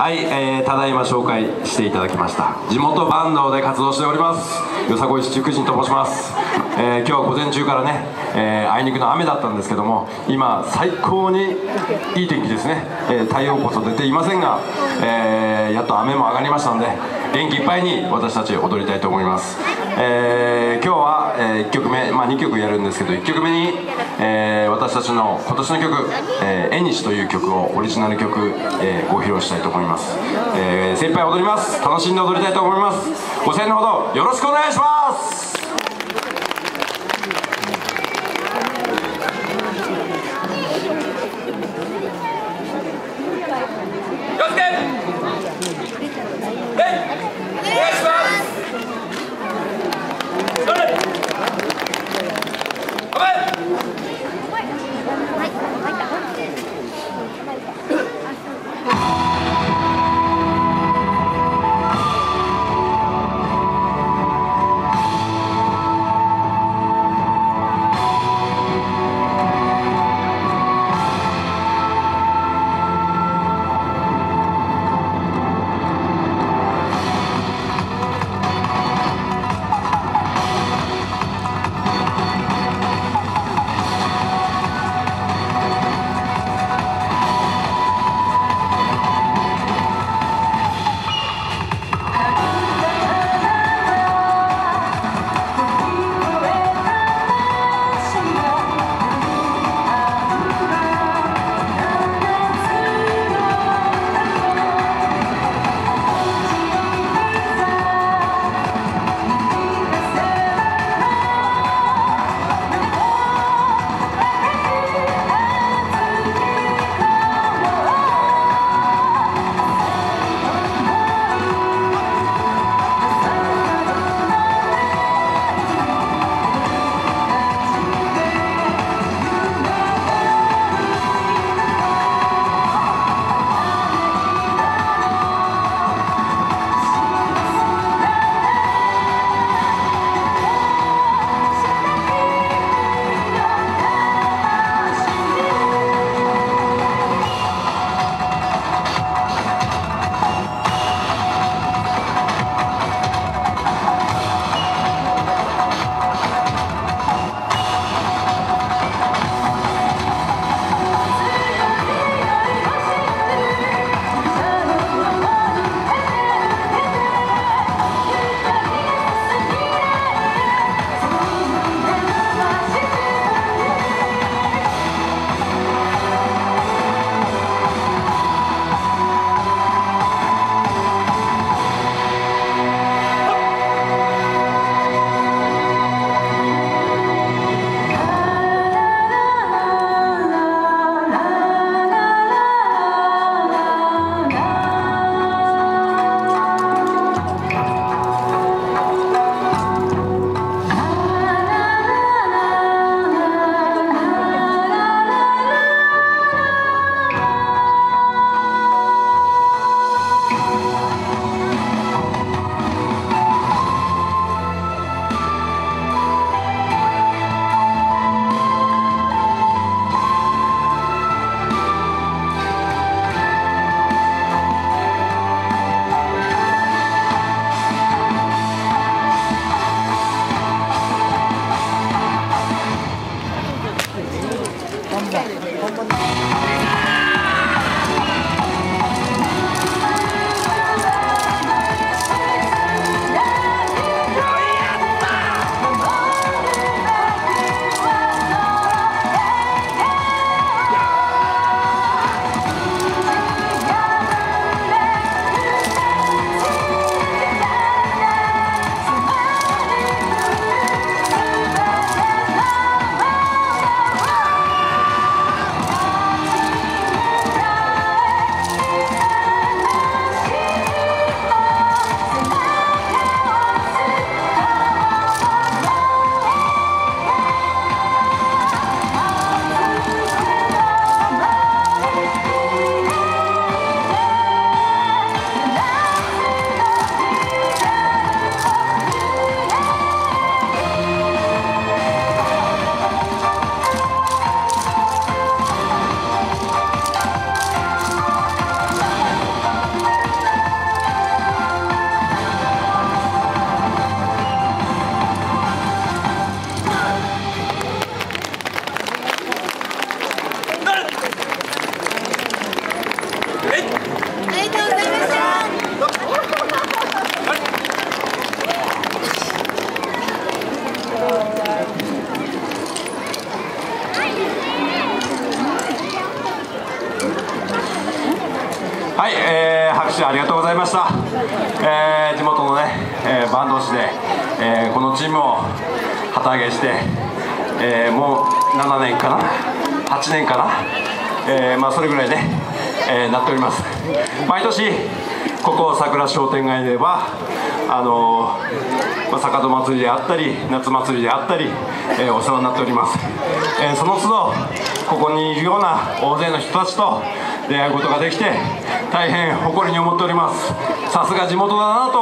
はい、えー、ただいま紹介していただきました。地元バンドで活動しております。よさこい七福神と申します、えー、今日は午前中からね、えー、あいにくの雨だったんですけども今最高にいい天気ですね、えー、太陽こそ出ていませんが、えー、やっと雨も上がりましたので元気いっぱいに私たち踊りたいと思います、えー、今日は、えー、1曲目、まあ、2曲やるんですけど1曲目に、えー、私たちの今年の曲「えー、縁日」という曲をオリジナル曲、えー、ご披露したいと思います、えー、精一杯踊ります。楽しんで踊りたいと思います。ご声援のほどよろしくお願いします。はい、えー、拍手ありがとうございました、えー、地元のね、えー、バンド士で、えー、このチームを旗揚げして、えー、もう7年かな？8年かな、えー、まあそれぐらいね、えー、なっております。毎年ここ桜商店街ではあのー、まあ、坂戸祭りであったり夏祭りであったり、えー、お世話になっております、えー、その都度ここにいるような大勢の人たちと出会うことができて大変誇りに思っております。さすが地元だなと。